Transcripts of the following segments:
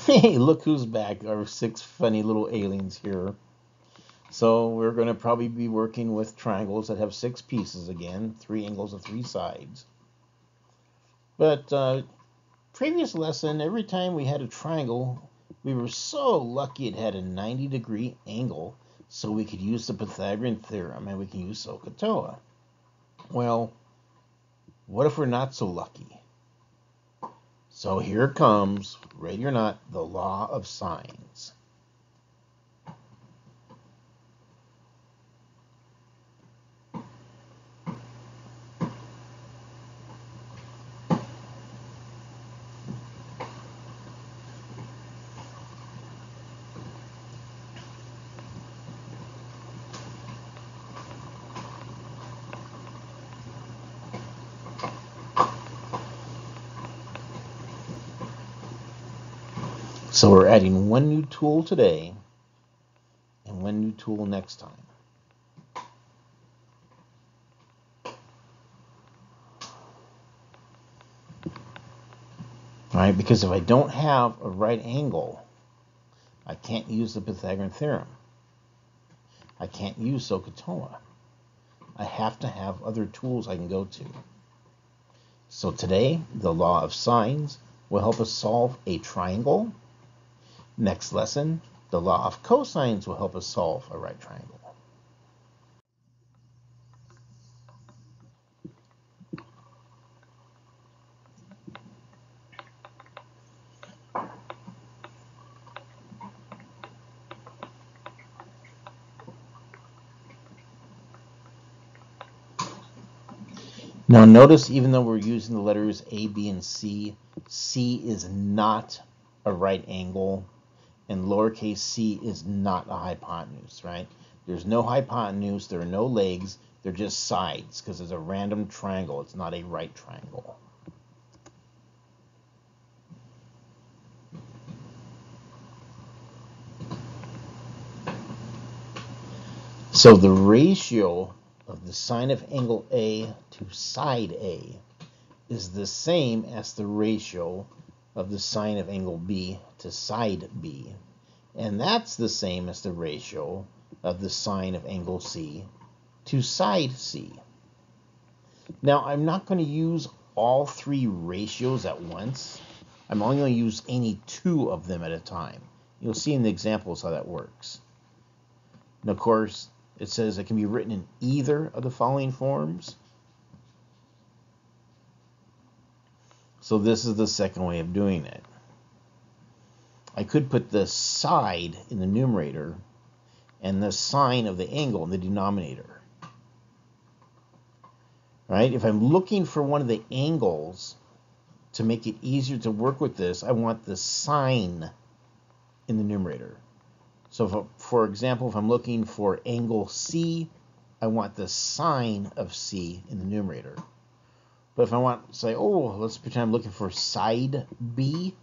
Hey, look who's back, our six funny little aliens here. So we're going to probably be working with triangles that have six pieces again, three angles and three sides. But uh, previous lesson, every time we had a triangle, we were so lucky it had a 90 degree angle so we could use the Pythagorean theorem and we can use SOHCAHTOA. Well, what if we're not so lucky? So here comes, ready or not, the law of sines. So we're adding one new tool today and one new tool next time. Right, because if I don't have a right angle, I can't use the Pythagorean theorem. I can't use SOHCAHTOA. I have to have other tools I can go to. So today, the law of sines will help us solve a triangle Next lesson, the law of cosines will help us solve a right triangle. Now notice even though we're using the letters A, B, and C, C is not a right angle and lowercase c is not a hypotenuse, right? There's no hypotenuse, there are no legs, they're just sides because it's a random triangle. It's not a right triangle. So the ratio of the sine of angle A to side A is the same as the ratio of the sine of angle B to side B. And that's the same as the ratio of the sine of angle C to side C. Now, I'm not going to use all three ratios at once. I'm only going to use any two of them at a time. You'll see in the examples how that works. And of course, it says it can be written in either of the following forms. So this is the second way of doing it. I could put the side in the numerator and the sine of the angle in the denominator. Right? If I'm looking for one of the angles to make it easier to work with this, I want the sine in the numerator. So if, for example, if I'm looking for angle C, I want the sine of C in the numerator. But if I want say, oh, let's pretend I'm looking for side B,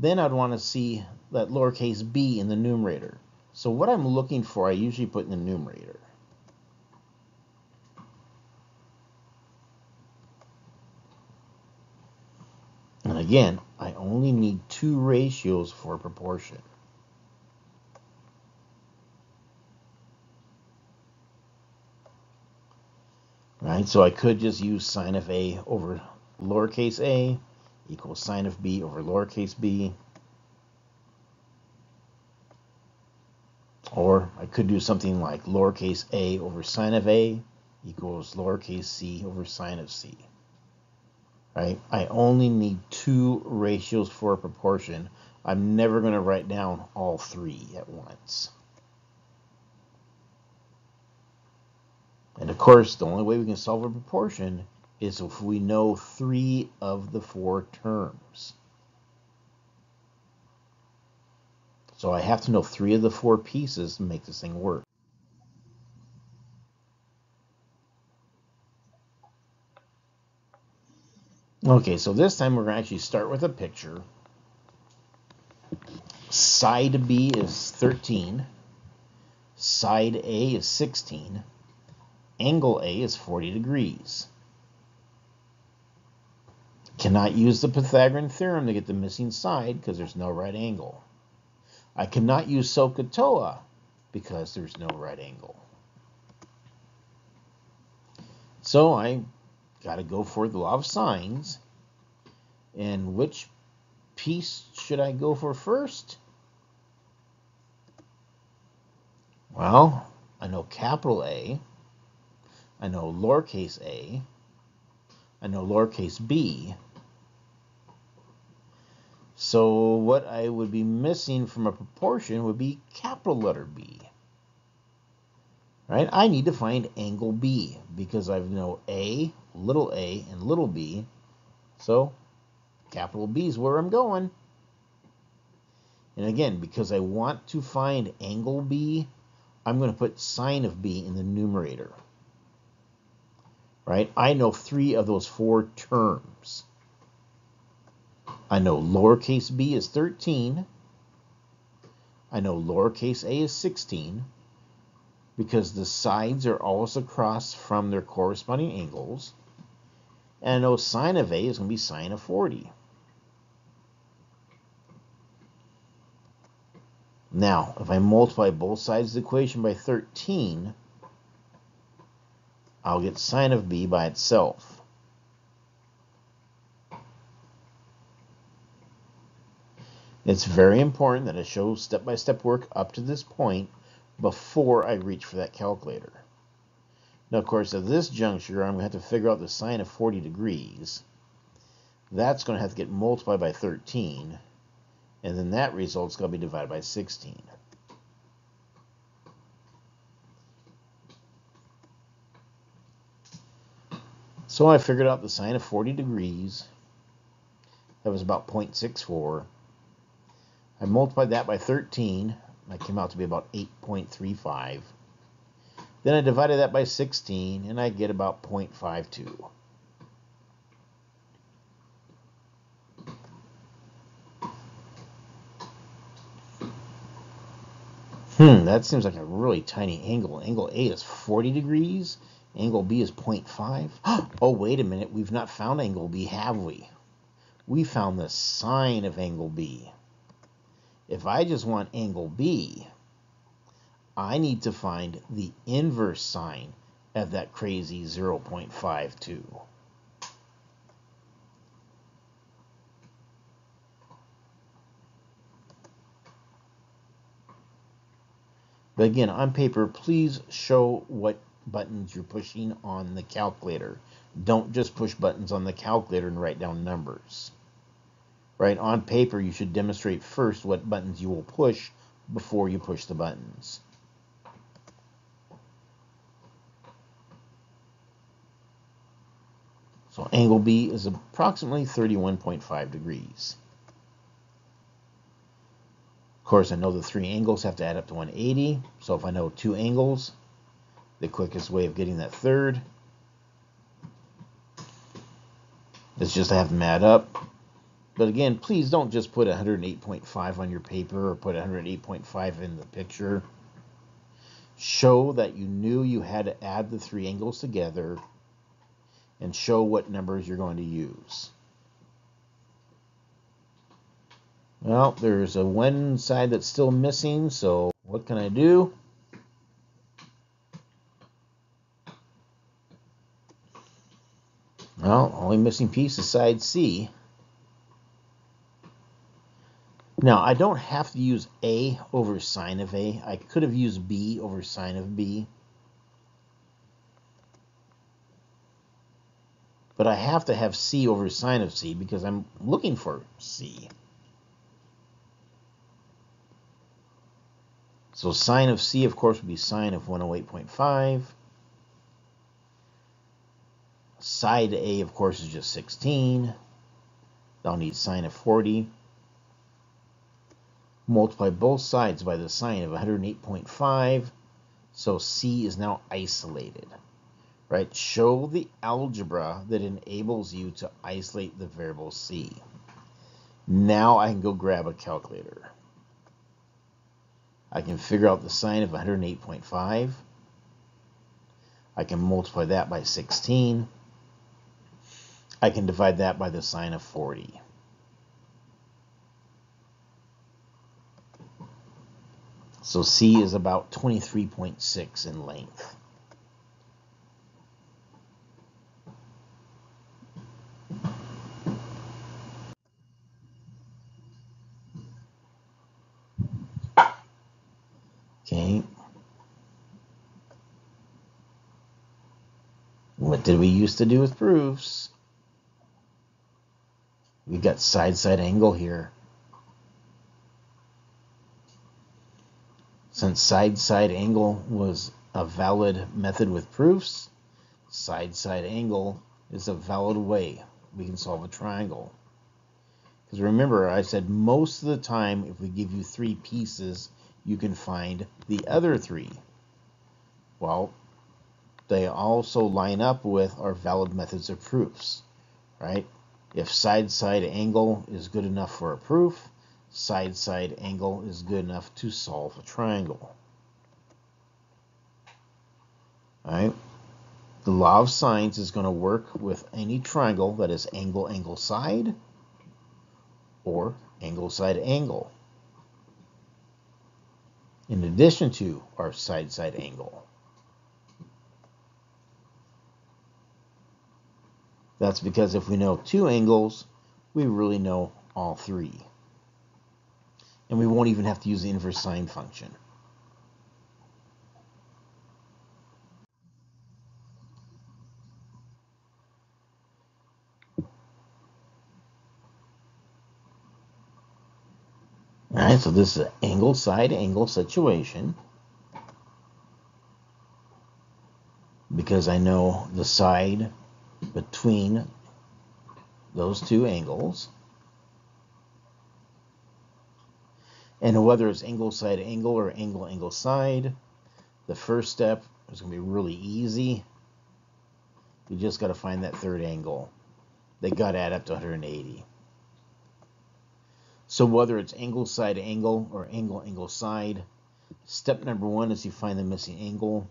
then I'd want to see that lowercase b in the numerator. So what I'm looking for, I usually put in the numerator. And again, I only need two ratios for proportion. Right, so I could just use sine of A over lowercase a equals sine of b over lowercase b. Or I could do something like lowercase a over sine of a equals lowercase c over sine of c. Right? I only need two ratios for a proportion. I'm never going to write down all three at once. And of course, the only way we can solve a proportion is if we know three of the four terms. So I have to know three of the four pieces to make this thing work. Okay, so this time we're going to actually start with a picture. Side B is 13. Side A is 16. Angle A is 40 degrees. Cannot use the Pythagorean theorem to get the missing side because there's no right angle. I cannot use SOHCAHTOA because there's no right angle. So I got to go for the law of sines. And which piece should I go for first? Well, I know capital A. I know lowercase a. I know lowercase b. So what I would be missing from a proportion would be capital letter B. Right? I need to find angle B because I know A, little a, and little b. So capital B is where I'm going. And again, because I want to find angle B, I'm going to put sine of B in the numerator. Right? I know three of those four terms. I know lowercase b is 13. I know lowercase a is 16 because the sides are always across from their corresponding angles. And I know sine of a is going to be sine of 40. Now, if I multiply both sides of the equation by 13, I'll get sine of b by itself. It's very important that I show step-by-step -step work up to this point before I reach for that calculator. Now, of course, at this juncture, I'm going to have to figure out the sine of 40 degrees. That's going to have to get multiplied by 13 and then that result is going to be divided by 16. So I figured out the sine of 40 degrees. That was about 0.64. I multiplied that by 13. That came out to be about 8.35. Then I divided that by 16, and I get about 0.52. Hmm, that seems like a really tiny angle. Angle A is 40 degrees. Angle B is 0.5. Oh, wait a minute. We've not found angle B, have we? We found the sine of angle B. If I just want angle B, I need to find the inverse sine of that crazy 0.52. But again, on paper, please show what buttons you're pushing on the calculator. Don't just push buttons on the calculator and write down numbers. Right, on paper, you should demonstrate first what buttons you will push before you push the buttons. So angle B is approximately 31.5 degrees Of course, I know the three angles have to add up to 180. So if I know two angles, the quickest way of getting that third is just to have them add up. But again, please don't just put 108.5 on your paper or put 108.5 in the picture. Show that you knew you had to add the three angles together and show what numbers you're going to use. Well, there's a one side that's still missing, so what can I do? Well, only missing piece is side C. Now, I don't have to use A over sine of A. I could have used B over sine of B. But I have to have C over sine of C because I'm looking for C. So sine of C, of course, would be sine of 108.5. Side A, of course, is just 16. I'll need sine of 40. Multiply both sides by the sine of 108.5. So C is now isolated. Right? Show the algebra that enables you to isolate the variable C. Now I can go grab a calculator. I can figure out the sine of 108.5. I can multiply that by 16. I can divide that by the sine of 40. So C is about 23.6 in length. Okay. What did we used to do with proofs? We've got side-side angle here. Since side-side angle was a valid method with proofs, side-side angle is a valid way we can solve a triangle. Because remember, I said most of the time, if we give you three pieces, you can find the other three. Well, they also line up with our valid methods of proofs, right? If side-side angle is good enough for a proof, side-side angle is good enough to solve a triangle. Alright? The law of sines is going to work with any triangle that is angle, angle, side, or angle, side, angle. In addition to our side, side angle. That's because if we know two angles, we really know all three and we won't even have to use the inverse sine function. All right, so this is an angle side angle situation. Because I know the side between those two angles. And whether it's angle side angle or angle angle side, the first step is going to be really easy. You just got to find that third angle. They got to add up to 180. So whether it's angle side angle or angle angle side, step number one is you find the missing angle.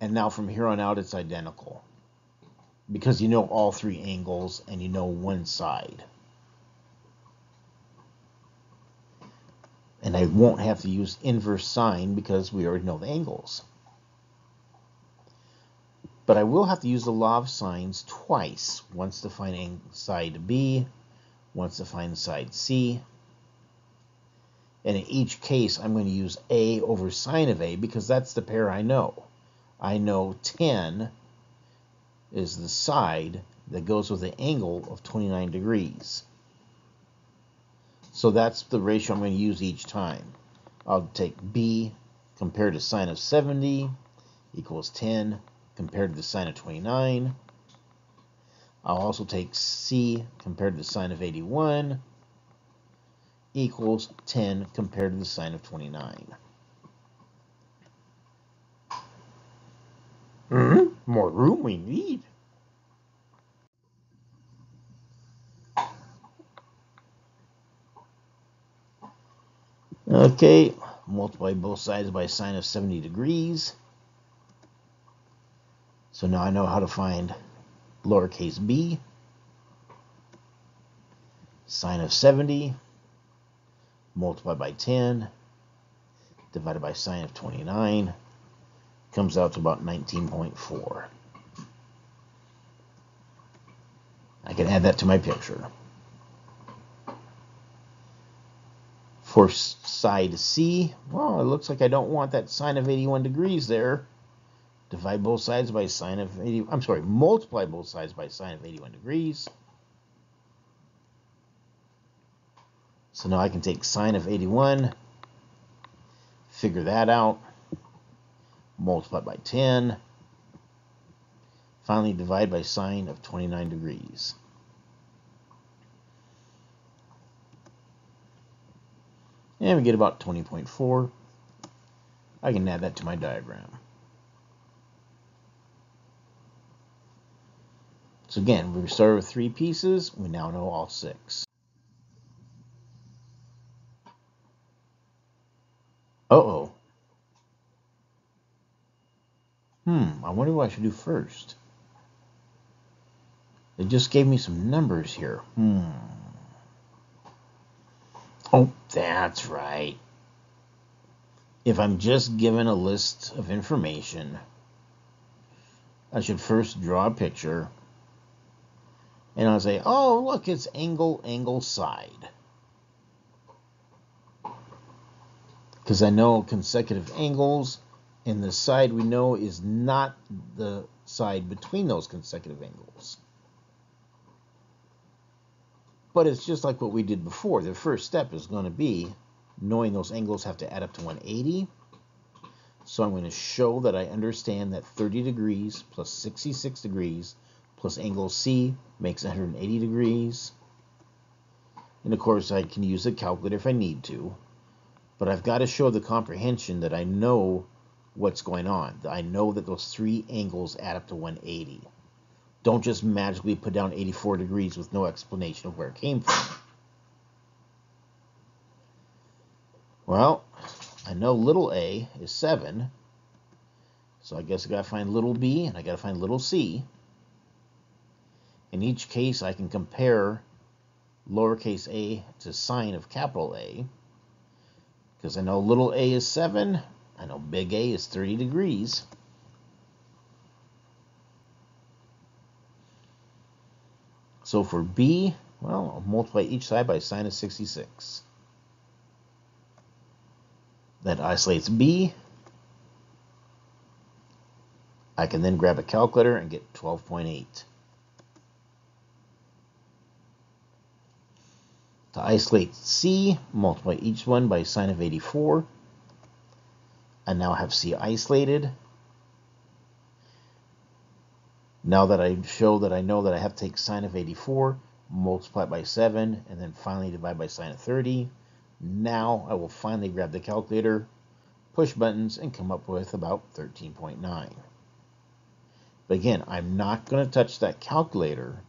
And now from here on out, it's identical. Because you know all three angles and you know one side. And I won't have to use inverse sine because we already know the angles. But I will have to use the law of sines twice. Once to find side B, once to find side C. And in each case, I'm going to use A over sine of A because that's the pair I know. I know 10 is the side that goes with the angle of 29 degrees. So that's the ratio I'm going to use each time. I'll take B compared to sine of 70 equals 10 compared to the sine of 29. I'll also take C compared to the sine of 81 equals 10 compared to the sine of 29. Mm -hmm. More room we need. Okay, multiply both sides by sine of 70 degrees. So now I know how to find lowercase b. Sine of 70 multiplied by 10 divided by sine of 29 comes out to about 19.4. I can add that to my picture. For side C, well, it looks like I don't want that sine of 81 degrees there. Divide both sides by sine of 80, I'm sorry, multiply both sides by sine of 81 degrees. So now I can take sine of 81, figure that out, multiply by 10, finally divide by sine of 29 degrees. And we get about 20.4. I can add that to my diagram. So again, we started with three pieces. We now know all six. Uh-oh. Hmm, I wonder what I should do first. They just gave me some numbers here. Hmm. Oh, that's right. If I'm just given a list of information, I should first draw a picture. And I'll say, oh, look, it's angle, angle, side. Because I know consecutive angles, and the side we know is not the side between those consecutive angles. But it's just like what we did before. The first step is going to be knowing those angles have to add up to 180. So I'm going to show that I understand that 30 degrees plus 66 degrees plus angle C makes 180 degrees. And of course I can use a calculator if I need to. But I've got to show the comprehension that I know what's going on. I know that those three angles add up to 180. Don't just magically put down 84 degrees with no explanation of where it came from. Well, I know little a is 7. So I guess I got to find little b and I got to find little c. In each case, I can compare lowercase a to sine of capital A. Because I know little a is 7, I know big A is 30 degrees. So for B, well, I'll multiply each side by sine of 66. That isolates B. I can then grab a calculator and get 12.8. To isolate C, multiply each one by sine of 84. I now have C isolated. Now that I show that I know that I have to take sine of 84, multiply it by 7, and then finally divide by sine of 30. Now I will finally grab the calculator, push buttons, and come up with about 13.9. But again, I'm not going to touch that calculator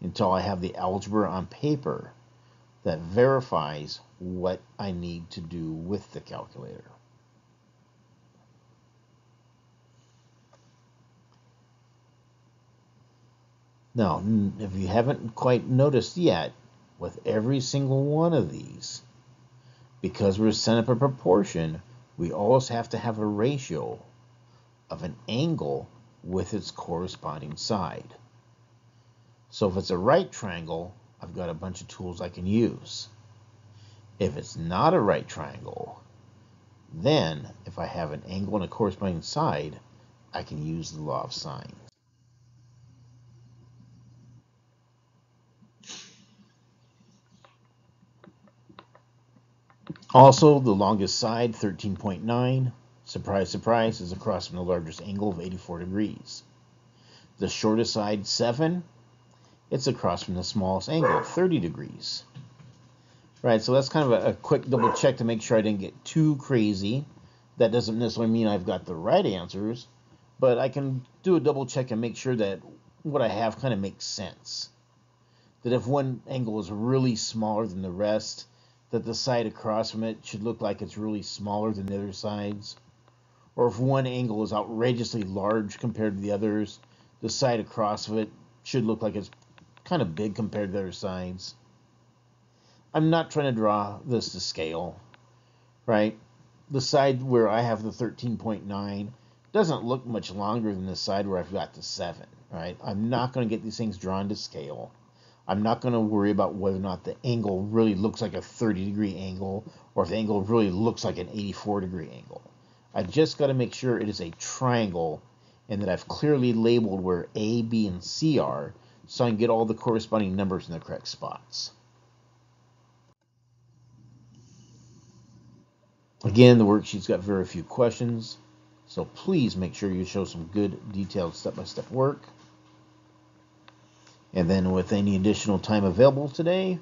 until I have the algebra on paper that verifies what I need to do with the calculator. Now, if you haven't quite noticed yet, with every single one of these, because we're setting up a proportion, we always have to have a ratio of an angle with its corresponding side. So if it's a right triangle, I've got a bunch of tools I can use. If it's not a right triangle, then if I have an angle and a corresponding side, I can use the law of sine. Also, the longest side, 13.9, surprise, surprise, is across from the largest angle of 84 degrees. The shortest side, 7, it's across from the smallest angle, 30 degrees. Right, so that's kind of a, a quick double check to make sure I didn't get too crazy. That doesn't necessarily mean I've got the right answers, but I can do a double check and make sure that what I have kind of makes sense. That if one angle is really smaller than the rest, that the side across from it should look like it's really smaller than the other sides. Or if one angle is outrageously large compared to the others, the side across of it should look like it's kind of big compared to the other sides. I'm not trying to draw this to scale, right? The side where I have the 13.9 doesn't look much longer than the side where I've got the 7, right? I'm not going to get these things drawn to scale. I'm not going to worry about whether or not the angle really looks like a 30 degree angle or if the angle really looks like an 84 degree angle. I just got to make sure it is a triangle and that I've clearly labeled where A, B, and C are so I can get all the corresponding numbers in the correct spots. Again, the worksheet's got very few questions, so please make sure you show some good detailed step-by-step -step work. And then with any additional time available today,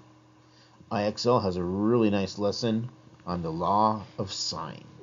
IXL has a really nice lesson on the law of sines.